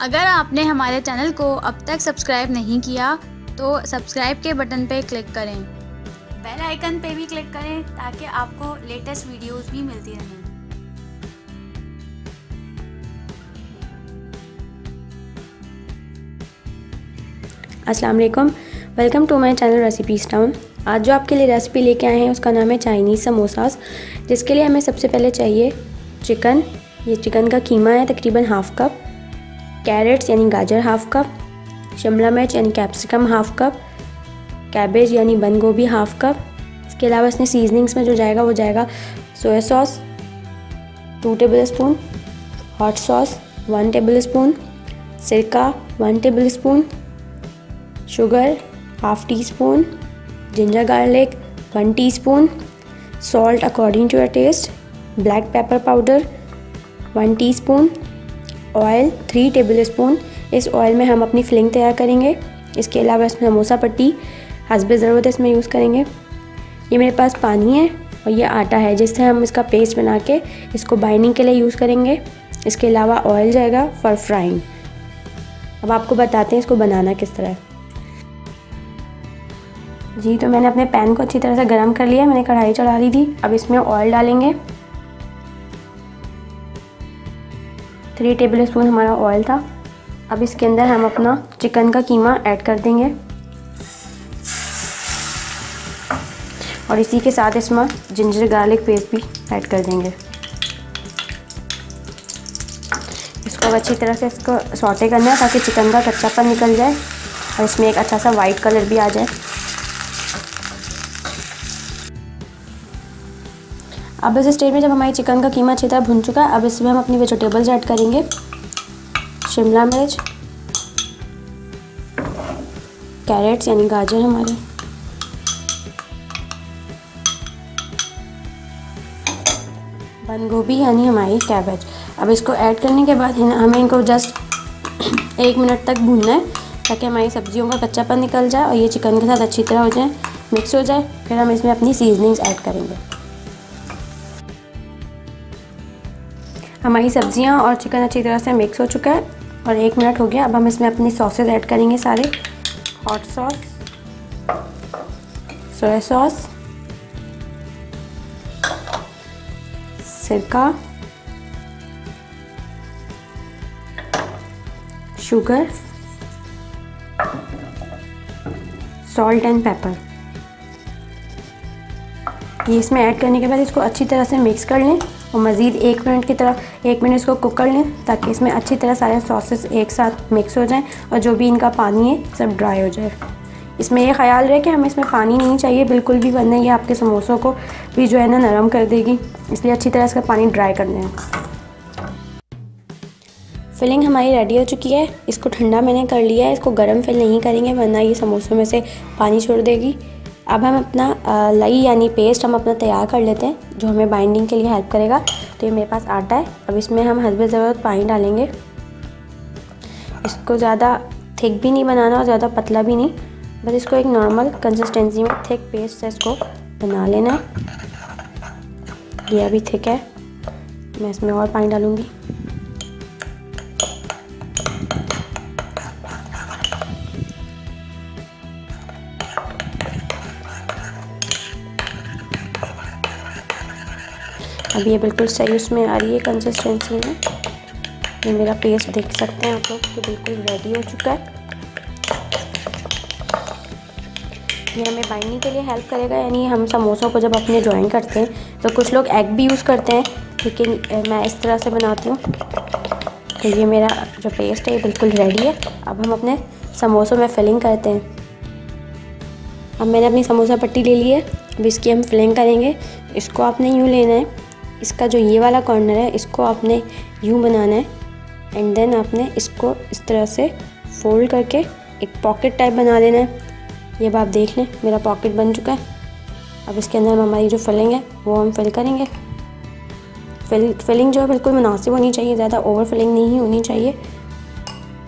अगर आपने हमारे चैनल को अब तक सब्सक्राइब नहीं किया तो सब्सक्राइब के बटन पर क्लिक करें। बेल आइकन पे भी क्लिक करें ताकि आपको लेटेस्ट वीडियोस भी मिलती रहें। अस्सलाम वालेकुम। Welcome to my channel recipes town. आज जो आपके लिए रेसिपी लेके आए हैं, उसका नाम है चाइनीज़ समोसास जिसके लिए हमें सबसे पहले चाहिए चिकन। ये चिकन का कीमा है, तकरीबन हाफ़ कप। कैरेट्स यानी गाजर हाफ़ कप शिमला मिर्च, यानी कैप्सिकम हाफ़ कप कैबेज यानी बंद गोभी हाफ़ कप इसके अलावा इसमें सीजनिंग्स में जो जाएगा, वो जाएगा soya sauce two tablespoon hot sauce one tablespoon सिरका one tablespoon sugar half teaspoon ginger garlic one teaspoon salt according to your taste black pepper powder one teaspoon oil three tablespoon इस oil में हम अपनी filling तैयार करेंगे। इसके अलावा इसमें समोसा पट्टी हसब ज़रूरत है इसमें यूज़ करेंगे। ये मेरे पास पानी है और ये आटा है, जिससे हम इसका पेस्ट बना के इसको बाइंडिंग के लिए यूज़ करेंगे। इसके अलावा ऑयल जाएगा फॉर फ्राइंग अब आपको बताते हैं इसको बनाना किस तरह। जी तो मैंने अपने पैन को अच्छी तरह से गर्म कर लिया, मैंने कढ़ाई चढ़ा ली थी। अब इसमें ऑयल डालेंगे। थ्री टेबल स्पून हमारा ऑयल था। अब इसके अंदर हम अपना चिकन का कीमा ऐड कर देंगे। और इसी के साथ इसमें जिंजर गार्लिक पेस्ट भी ऐड कर देंगे। इसको अब अच्छी तरह से इसको सॉटे करना है ताकि चिकन का कच्चापन निकल जाए और इसमें एक अच्छा सा वाइट कलर भी आ जाए। अब इस स्टेज में जब हमारी चिकन का कीमा अच्छी तरह भुन चुका है, अब इसमें हम अपनी वेजिटेबल्स ऐड करेंगे। शिमला मिर्च कैरेट्स यानी गाजर हमारे। बंद गोभी यानी हमारी कैबेज अब इसको ऐड करने के बाद हमें इनको जस्ट एक मिनट तक भूनना है, ताकि हमारी सब्जियों का कच्चापन निकल जाए और ये चिकन के साथ अच्छी तरह हो जाए मिक्स हो जाए। फिर हम इसमें अपनी सीजनिंग्स ऐड करेंगे। हमारी सब्ज़ियाँ और चिकन अच्छी तरह से मिक्स हो चुका है। और एक मिनट हो गया, अब हम इसमें अपनी सॉसेज ऐड करेंगे सारे। हॉट सॉस सोया सॉस सिरका शुगर सॉल्ट एंड पेपर ये इसमें ऐड करने के बाद इसको अच्छी तरह से मिक्स कर लें। और मज़ीद एक मिनट की तरह, एक मिनट इसको कुक कर लें ताकि इसमें अच्छी तरह सारे सॉसेस एक साथ मिक्स हो जाएँ और जो भी इनका पानी है, सब ड्राई हो जाए। इसमें यह ख्याल रहे कि हमें इसमें पानी नहीं चाहिए, बिल्कुल भी वरना ये आपके समोसों को भी जो है ना नरम कर देगी। इसलिए अच्छी तरह इसका पानी ड्राई कर लें। फिलिंग हमारी रेडी हो चुकी है। इसको ठंडा मैंने कर लिया है, इसको गर्म फिल नहीं करेंगे, वरना ये समोसों में से पानी छोड़ देगी। अब हम अपना लई यानी पेस्ट हम अपना तैयार कर लेते हैं, जो हमें बाइंडिंग के लिए हेल्प करेगा। तो ये मेरे पास आटा है। अब इसमें हम हसब ज़रूरत पानी डालेंगे। इसको ज़्यादा थिक भी नहीं बनाना और ज़्यादा पतला भी नहीं, बस इसको एक नॉर्मल कंसिस्टेंसी में थिक पेस्ट से इसको बना लेना है। ये अभी थिक है। मैं इसमें और पानी डालूँगी। अब ये बिल्कुल सही उसमें आ रही है कंसिस्टेंसी में। ये मेरा पेस्ट देख सकते हैं आप लोग कि बिल्कुल रेडी हो चुका है। ये हमें बाइंडिंग के लिए हेल्प करेगा, यानी हम समोसों को जब अपने ज्वाइन करते हैं तो कुछ लोग एग भी यूज़ करते हैं, लेकिन मैं इस तरह से बनाती हूँ। तो ये मेरा जो पेस्ट है, ये बिल्कुल रेडी है। अब हम अपने समोसों में फिलिंग करते हैं। अब मैंने अपनी समोसा पट्टी ले ली है। अब इसकी हम फिलिंग करेंगे। इसको आपने यूँ लेना है। इसका जो ये वाला कॉर्नर है, इसको आपने यूँ बनाना है। एंड देन आपने इसको इस तरह से फोल्ड करके एक पॉकेट टाइप बना देना है। ये अब आप देख लें, मेरा पॉकेट बन चुका है। अब इसके अंदर हम हमारी जो फिलिंग है, वो हम फिल करेंगे। फिल फिलिंग जो है बिल्कुल मुनासिब होनी चाहिए, ज़्यादा ओवर फिलिंग नहीं होनी चाहिए।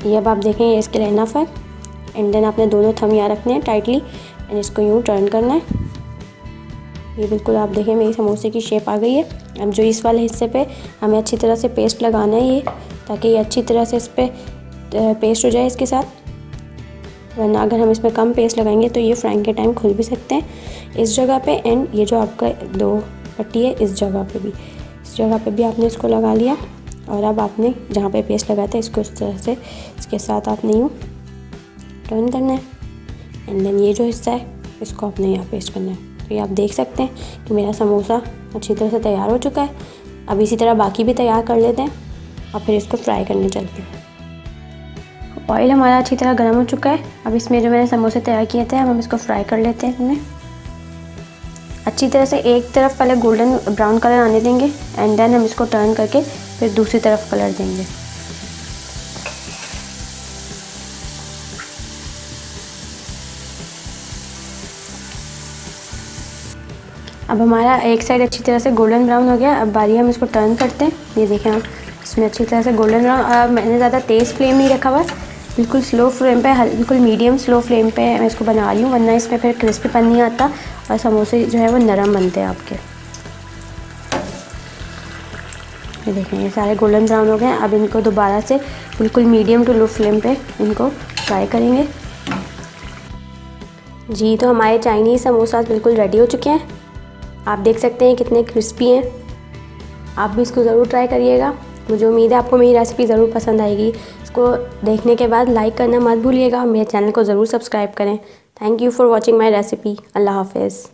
ये अब आप देखें, ये इसके लिए इनफ है। एंड देन आपने दोनों थम यहाँ रखने हैं टाइटली एंड इसको यूँ टर्न करना है। ये बिल्कुल आप देखें, मेरी समोसे की शेप आ गई है। अब जो इस वाले हिस्से पे हमें अच्छी तरह से पेस्ट लगाना है ये, ताकि ये अच्छी तरह से इस पर पेस्ट हो जाए इसके साथ। वरना अगर हम इसमें कम पेस्ट लगाएँगे तो ये फ्राइंग के टाइम खुल भी सकते हैं। इस जगह पे एंड ये जो आपका दो पट्टी है, इस जगह पे भी। इस जगह पे भी आपने इसको लगा लिया, और अब आपने जहाँ पे पेस्ट लगाया था, इसको इस तरह से, इसके साथ आपने यूँ टर्न करना है। एंड देन ये जो हिस्सा है, इसको आपने यहाँ पेस्ट करना है। तो ये आप देख सकते हैं कि मेरा समोसा अच्छी तरह से तैयार हो चुका है। अब इसी तरह बाकी भी तैयार कर लेते हैं और फिर इसको फ्राई करने चलते हैं। ऑयल हमारा अच्छी तरह गर्म हो चुका है। अब इसमें जो मैंने समोसे तैयार किए थे, अब हम इसको फ्राई कर लेते हैं इसमें अच्छी तरह से एक तरफ़ पहले गोल्डन ब्राउन कलर आने देंगे एंड देन हम इसको टर्न करके फिर दूसरी तरफ़ कलर देंगे। अब हमारा एक साइड अच्छी तरह से गोल्डन ब्राउन हो गया, अब बारी हम इसको टर्न करते हैं। ये देखें आप, इसमें अच्छी तरह से गोल्डन ब्राउन मैंने ज़्यादा तेज़ फ्लेम नहीं रखा हुआ बिल्कुल स्लो फ्लेम पे बिल्कुल मीडियम स्लो फ्लेम पे मैं इसको बना रही हूँ, वरना इसमें फिर क्रिस्पीपन नहीं आता और समोसे जो है वो नरम बनते हैं आपके। ये देखें, ये सारे गोल्डन ब्राउन हो गए हैं। अब इनको दोबारा से बिल्कुल मीडियम टू लो फ्लेम पे इनको फ्राई करेंगे। जी तो हमारे चाइनीज़ समोसा बिल्कुल रेडी हो चुके हैं। आप देख सकते हैं कितने क्रिस्पी हैं। आप भी इसको ज़रूर ट्राई करिएगा। मुझे उम्मीद है आपको मेरी रेसिपी ज़रूर पसंद आएगी। इसको देखने के बाद लाइक करना मत भूलिएगा और मेरे चैनल को ज़रूर सब्सक्राइब करें। Thank you for watching my recipe अल्लाह हाफिज़।